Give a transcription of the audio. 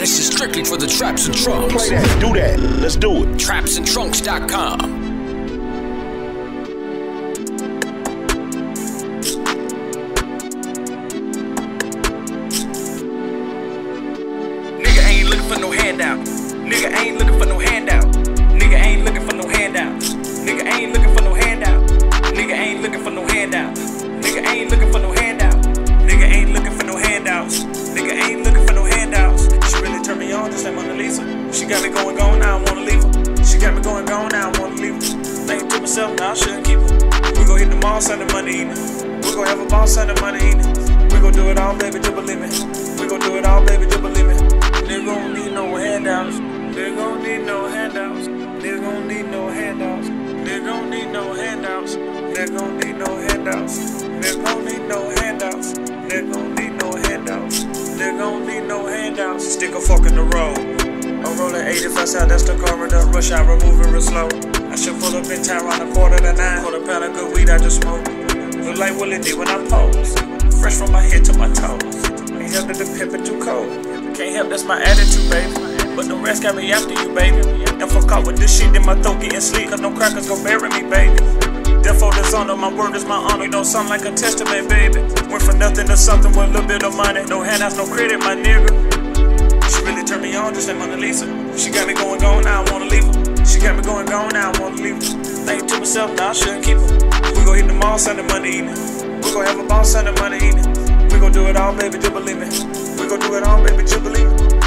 This is strictly for the traps and trunks. Play that. Do that. Let's do it. Trapsandtrunks.com. Nigga ain't looking for no handout. Nigga ain't looking for no handout. Nigga ain't looking for no handout. Nigga ain't looking for no handout. Nigga ain't looking for no handout. Nigga ain't looking for no handout. Got me going, going, now I wanna leave. Thinking to myself, now I shouldn't keep her. We gon' hit the mall Sunday, evening. We gon' have a ball Sunday, evening. We gon' do it all, baby, to believe it. We gon' do it all, baby, to believe it. Nigga gon' need no handouts. Nigga gon' need no handouts. Nigga gon' need no handouts. Nigga gon' need no handouts. Nigga gon' need no handouts. Nigga gon' need no handouts. Nigga gon' need no handouts. Nigga gon' need no handouts. Stick a fork in the road. I'm rolling 85 south, that's the corridor. Rush hour, moving real slow. I should pull up in town around a quarter to nine. Hold a pound of good weed I just smoked. Look like Willie D when I pose. Fresh from my head to my toes. Ain't help that the pimpin' too cold. Can't help that's my attitude, baby. But the rest got me after you, baby. If I'm caught with this shit, then my throat getting sleep. Cause no crackers gon' bury me, baby. Therefore, dishonor, my word is my honor. Don't sound like a testament, baby. Went from nothing to something with a little bit of money. No handouts, no credit, my nigga. Turned me on just like Mona Lisa. She got me going, going, now I wanna leave her. She got me going, going, now I wanna leave her. Thinking to myself, now I shouldn't keep her. We gon' hit the mall Sunday, Monday evening. We gon' have a ball Sunday, Monday evening. We gon' do it all, baby, to believe it. We gon' do it all, baby, to believe it.